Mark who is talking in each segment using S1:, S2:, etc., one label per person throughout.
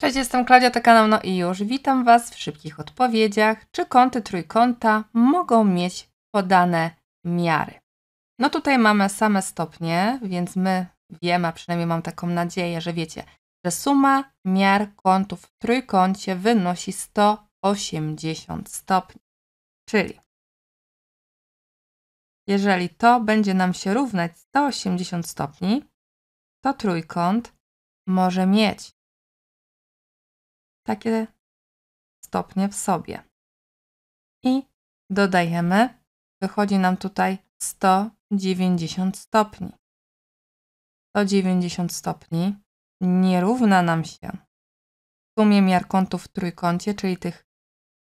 S1: Cześć, jestem Klaudia, to kanał No i już. Witam Was w szybkich odpowiedziach. Czy kąty trójkąta mogą mieć podane miary? No tutaj mamy same stopnie, więc my wiemy, a przynajmniej mam taką nadzieję, że wiecie, że suma miar kątów w trójkącie wynosi 180 stopni. Czyli jeżeli to będzie nam się równać 180 stopni, to trójkąt może mieć takie stopnie w sobie. I dodajemy, wychodzi nam tutaj 190 stopni. 190 stopni nie równa nam się sumie miar kątów w trójkącie, czyli tych,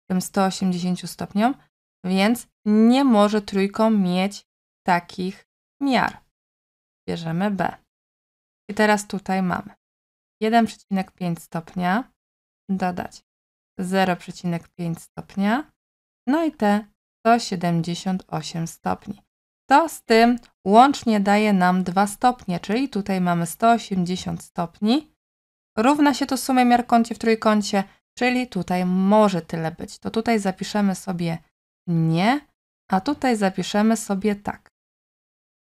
S1: tym 180 stopniom, więc nie może trójkąt mieć takich miar. Bierzemy B. I teraz tutaj mamy 1,5 stopnia dodać 0,5 stopnia, no i te 178 stopni. To z tym łącznie daje nam 2 stopnie, czyli tutaj mamy 180 stopni. Równa się to sumie miar kącie w trójkącie, czyli tutaj może tyle być. To tutaj zapiszemy sobie nie, a tutaj zapiszemy sobie tak.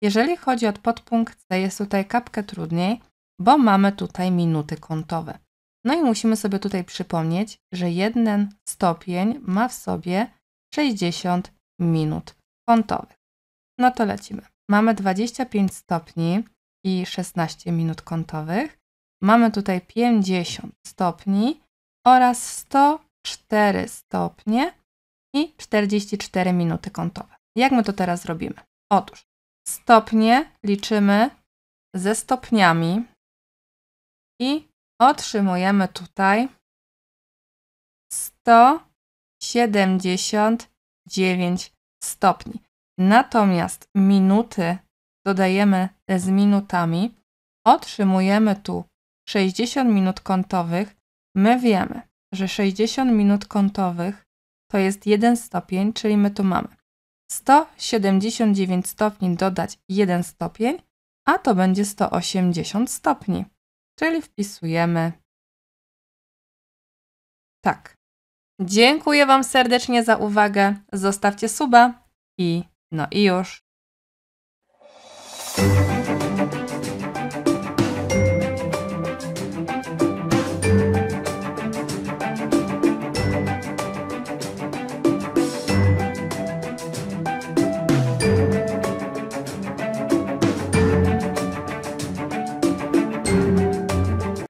S1: Jeżeli chodzi o podpunkt C, jest tutaj kapkę trudniej, bo mamy tutaj minuty kątowe. No i musimy sobie tutaj przypomnieć, że jeden stopień ma w sobie 60 minut kątowych. No to lecimy. Mamy 25 stopni i 16 minut kątowych. Mamy tutaj 50 stopni oraz 104 stopnie i 44 minuty kątowe. Jak my to teraz robimy? Otóż stopnie liczymy ze stopniami i otrzymujemy tutaj 179 stopni. Natomiast minuty dodajemy z minutami, otrzymujemy tu 60 minut kątowych. My wiemy, że 60 minut kątowych to jest 1 stopień, czyli my tu mamy 179 stopni dodać 1 stopień, a to będzie 180 stopni. Czyli wpisujemy tak. Dziękuję Wam serdecznie za uwagę. Zostawcie suba i no i już.